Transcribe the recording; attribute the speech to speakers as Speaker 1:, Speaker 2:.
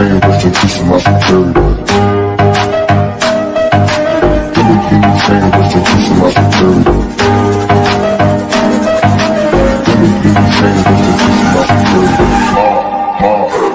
Speaker 1: pain, rest in peace to my superior. Give I'm in pain, rest in peace to my superior. A king in pain, rest in peace to my superior. Ma, ma.